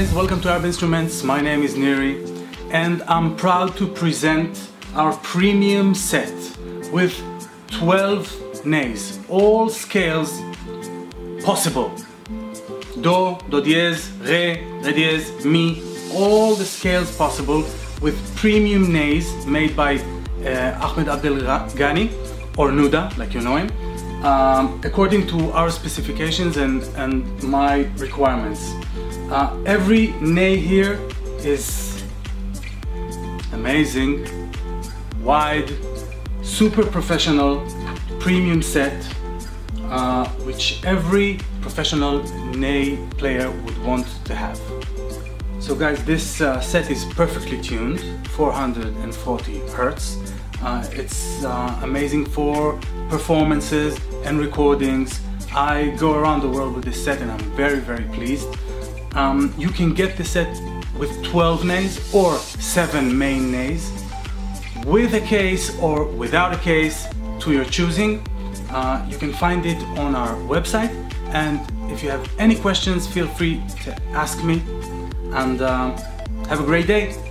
guys, welcome to Arab Instruments. My name is Niri and I'm proud to present our premium set with 12 nays, all scales possible. Do, Do diez, Re, Re diez, Mi, all the scales possible with premium nays made by uh, Ahmed Abdel Ghani or Nuda, like you know him, um, according to our specifications and, and my requirements. Uh, every nay here is amazing, wide, super professional, premium set, uh, which every professional nay player would want to have. So guys, this uh, set is perfectly tuned, 440 Hertz. Uh, it's uh, amazing for performances and recordings. I go around the world with this set and I'm very, very pleased. Um, you can get the set with 12 nays or 7 main nays with a case or without a case to your choosing. Uh, you can find it on our website and if you have any questions feel free to ask me and uh, have a great day.